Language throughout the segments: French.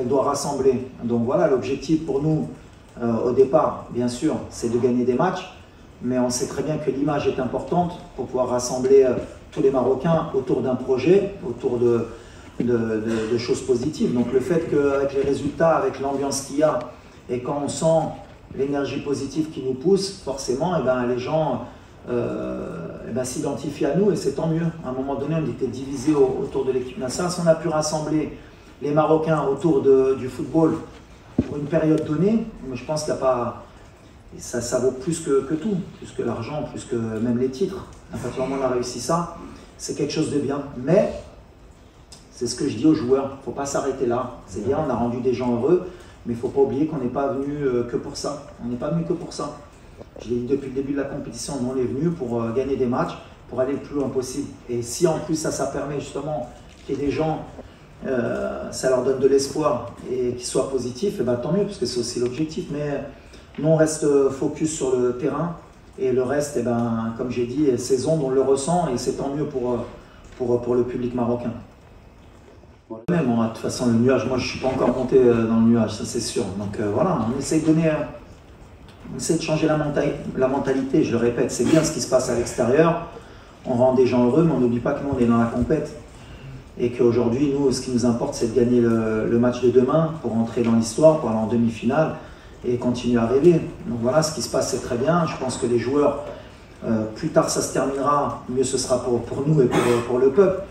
elle doit rassembler. Donc voilà, l'objectif pour nous, euh, au départ, bien sûr, c'est de gagner des matchs, mais on sait très bien que l'image est importante pour pouvoir rassembler euh, tous les Marocains autour d'un projet, autour de, choses positives. Donc le fait qu'avec les résultats, avec l'ambiance qu'il y a, et quand on sent l'énergie positive qui nous pousse, forcément, et eh ben, les gens euh, eh ben, s'identifient à nous et c'est tant mieux. À un moment donné, on était divisé autour de l'équipe. Si on a pu rassembler les Marocains autour du football pour une période donnée, je pense qu'il n'y a pas. Ça, vaut plus que, tout, plus que l'argent, plus que même les titres. À partir du on a réussi ça, c'est quelque chose de bien. Mais c'est ce que je dis aux joueurs, il ne faut pas s'arrêter là. C'est bien, on a rendu des gens heureux, mais il ne faut pas oublier qu'on n'est pas venu euh, que pour ça. On n'est pas venu que pour ça. Je l'ai dit depuis le début de la compétition, on est venu pour euh, gagner des matchs, pour aller le plus loin possible. Et si en plus ça, ça permet justement qu'il y ait des gens, euh, ça leur donne de l'espoir et qu'ils soient positifs, et eh ben, tant mieux, parce que c'est aussi l'objectif. Mais nous, on reste focus sur le terrain. Et le reste, et eh ben, comme j'ai dit, ces ondes, on le ressent et c'est tant mieux pour, pour, pour le public marocain. Même, de toute façon, le nuage, moi je ne suis pas encore monté euh, dans le nuage, ça c'est sûr. Donc euh, voilà, on essaie de donner, on essaie de changer la, la mentalité, je le répète, c'est bien ce qui se passe à l'extérieur. On rend des gens heureux, mais on n'oublie pas que nous on est dans la compète. Et qu'aujourd'hui, nous, ce qui nous importe, c'est de gagner le, match de demain pour entrer dans l'histoire, pour aller en demi-finale et continuer à rêver. Donc voilà, ce qui se passe, c'est très bien. Je pense que les joueurs, euh, plus tard ça se terminera, mieux ce sera pour, nous et pour, le peuple.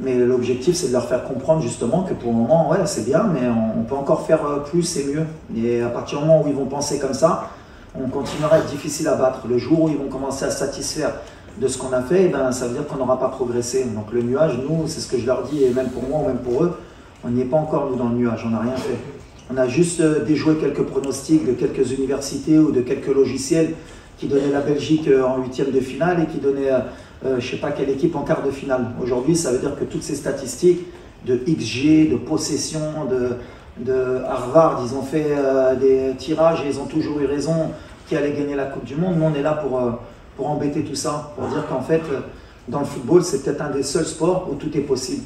Mais l'objectif, c'est de leur faire comprendre justement que pour le moment, ouais, c'est bien, mais on, peut encore faire euh, plus et mieux. Et à partir du moment où ils vont penser comme ça, on continuera à être difficile à battre. Le jour où ils vont commencer à satisfaire de ce qu'on a fait, eh ben, ça veut dire qu'on n'aura pas progressé. Donc le nuage, nous, c'est ce que je leur dis, et même pour moi même pour eux, on n'y est pas encore, nous, dans le nuage, on n'a rien fait. On a juste euh, déjoué quelques pronostics de quelques universités ou de quelques logiciels qui donnaient la Belgique euh, en huitième de finale et qui donnaient euh, je ne sais pas quelle équipe en quart de finale. Aujourd'hui, ça veut dire que toutes ces statistiques de XG, de possession, de, de Harvard, ils ont fait des tirages et ils ont toujours eu raison qui allait gagner la Coupe du Monde. Nous, on est là pour, pour embêter tout ça, pour dire qu'en fait, dans le football, c'est peut-être un des seuls sports où tout est possible.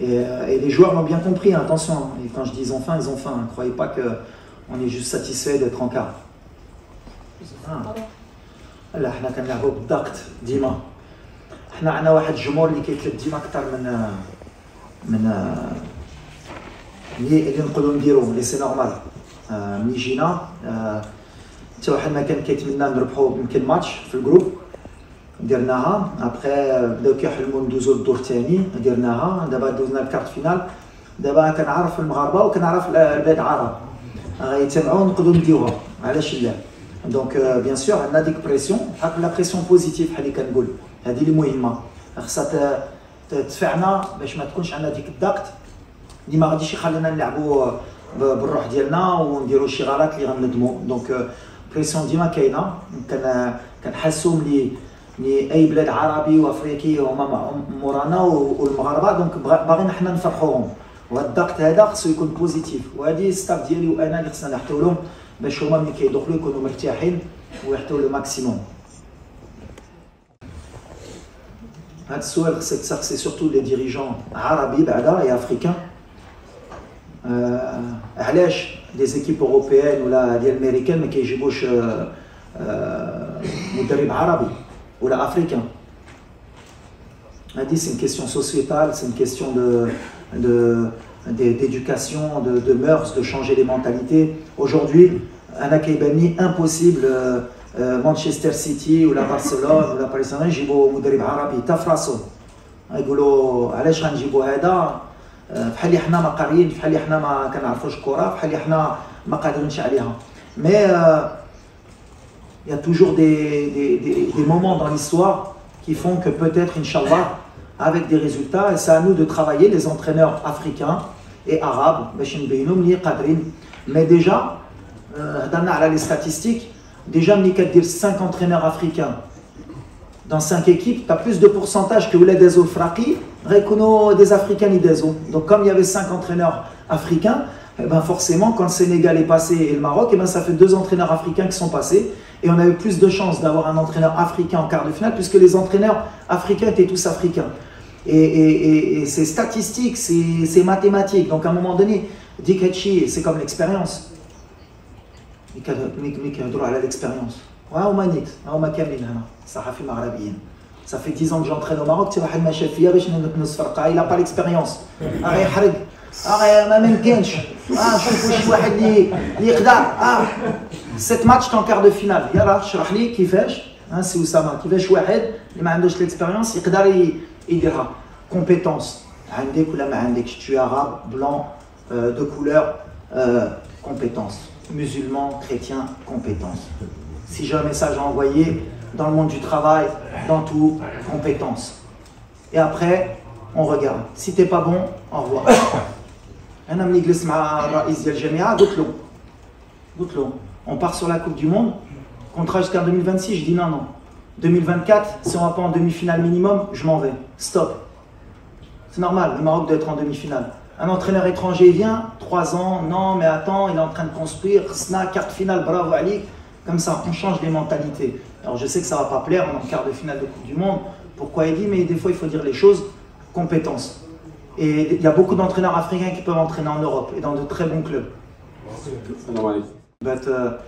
Et, les joueurs l'ont bien compris, hein, attention. Hein. Et quand je dis ils ont faim, ils ont faim. Ne croyez pas qu'on est juste satisfait d'être en quart. Ah. حنا عندنا واحد الجمهور اللي كيتلب ديما اكثر من من اللي نقولوا نديرو اللي سي نورمال ملي جينا حتى واحد ما كان كيتمنى نربحوا يمكن ماتش في الجروب. درناها. ابخي بداو كيحلموا ندوزو للدور الثاني درناها. دابا دوزنا الكارت فينال. دابا كنعرف المغاربة وكنعرف البلاد العرب غيتابعوا نقدروا نديوها. علاش لا؟ دونك بيان سور عندنا ديك بريسيون بحال لا بريسيون بوزيتيف بحال اللي كنقول. هذه اللي مهمة. خاصها تدفعنا باش ما تكونش عندنا ديك الضغط. اللي ما غاديش يخلينا نلعبوا بالروح ديالنا ونديروا شي غلط اللي غنندموا دونك بريسيون ديما كاينة. كنحسوا ملي ملي أي بلاد عربي وأفريقي هما مورانا والمغاربة. دونك باغيين حنا نفرحوهم. وهذا الضغط هذا خصو يكون بوزيتيف. وهذه ستاف ديالي وأنا اللي خصنا نحطوا لهم باش هما ملي كيدخلوا يكونوا مرتاحين ويحطوا لو ماكسيموم c'est surtout les dirigeants arabes et africains. Euh, des équipes européennes ou là, américaines mais qui jouent مدرب عربي ولا africain. C'est une question sociétale, c'est une question de, d'éducation, de, de, mœurs, de changer les mentalités. Aujourd'hui, un Akaibani impossible. Euh, مانشستر سيتي ولا برشلونه ولا باريس سان يجيبوا مدرب عربي حتى في راسهم يقولوا علاش غنجيبوا هذا بحال اللي حنا ما قاريين بحال اللي حنا ما كنعرفوش الكره بحال اللي حنا ما قادرينش عليها مي il y a toujours des, des, des, des moments dans l'histoire qui font que peut-être, Inch'Allah, avec des résultats, et c'est à nous de travailler, les entraîneurs africains et arabes, mais déjà, euh, dans les statistiques, Déjà, Mika dire 5 entraîneurs africains dans 5 équipes, tu as plus de pourcentage que les des Reconnaît des Africanidazo. Donc, comme il y avait cinq entraîneurs africains, eh ben forcément, quand le Sénégal est passé et le Maroc, eh ben ça fait deux entraîneurs africains qui sont passés. Et on avait plus de chances d'avoir un entraîneur africain en quart de finale, puisque les entraîneurs africains étaient tous africains. Et, c'est statistique, c'est mathématique. Donc à un moment donné, Dikachi, c'est comme l'expérience. l'expérience. ملي كنهضروا على ليكسبيريونس وها هما نيت ها هما كاملين هنا صحفي مغربيين صافي 10 ans que j'entraîne au Maroc حتى واحد ما شاف فيا باش نص فرقه الا با ليكسبيريونس راه يحرق اه ما ممكنش اه شوفوا شي واحد اللي اللي يقدر اه سيت ماتش تون كار دو فينال يلا شرح لي كيفاش ها سي اسامه كيفاش واحد اللي ما عندوش ليكسبيريونس يقدر يديرها كومبيتونس عندك ولا ما عندكش tu es arabe blanc euh, de couleur euh, compétence musulman chrétien compétence si j'ai un message à envoyer dans le monde du travail dans tout compétence et après on regarde si t'es pas bon au revoir انا ملي جلست مع الرئيس ديال الجامعه قلت له قلت له on part sur la coupe du monde contrat jusqu'en 2026 je dis non non 2024 si on va pas en demi-finale minimum je m'en vais stop c'est normal, le Maroc doit être en demi-finale. Un entraîneur étranger vient, trois ans, non, mais attends, il est en train de construire, Sna, carte finale, bravo Ali. Comme ça, on change les mentalités. Alors je sais que ça va pas plaire, on est en quart de finale de Coupe du Monde. Pourquoi il dit, mais des fois il faut dire les choses, compétences. Et il y a beaucoup d'entraîneurs africains qui peuvent entraîner en Europe et dans de très bons clubs. But uh,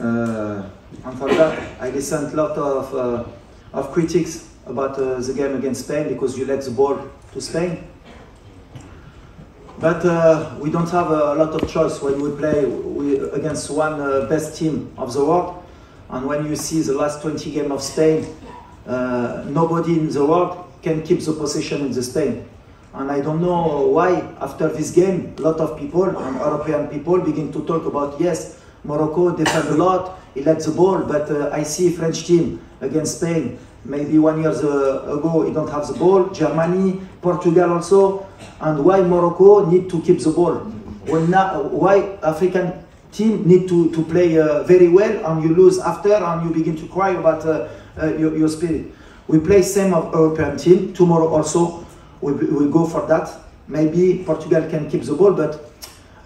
uh, and for that, I listened a lot of, uh, of critics about uh, the game against Spain because you let the ball to Spain. But uh, we don't have a lot of choice when we play we, against one uh, best team of the world. And when you see the last 20 game of Spain, uh, nobody in the world can keep the possession in the Spain. And I don't know why after this game, a lot of people and European people begin to talk about yes, Morocco defend a lot, he let the ball, but uh, I see French team against Spain maybe one year ago he don't have the ball, Germany, Portugal also, and why Morocco need to keep the ball? When why African team need to, to play uh, very well and you lose after and you begin to cry about uh, uh, your, your spirit. We play same of European team, tomorrow also we, we go for that. Maybe Portugal can keep the ball, but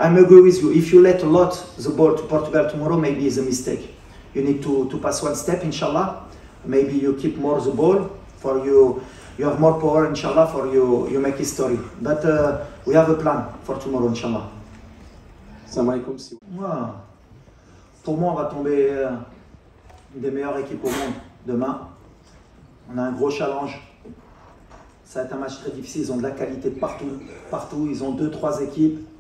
I'm agree with you. If you let a lot the ball to Portugal tomorrow, maybe it's a mistake. You need to, to pass one step, inshallah, maybe you keep more the ball for you. You have more power inshallah for you you make history. But uh, we have a plan for tomorrow inshallah. Si wow. pour moi on va tomber euh, une des meilleures équipes au monde demain. On a un gros challenge. Ça va être un match très difficile. Ils ont de la qualité partout partout. Ils ont deux trois équipes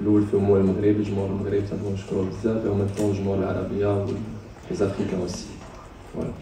الأول فيهم هو المغرب الجمهور المغربي تنبغيو نشكروه بزاف ومن الجمهور العربية و لي زافريكان اوسي فوالا.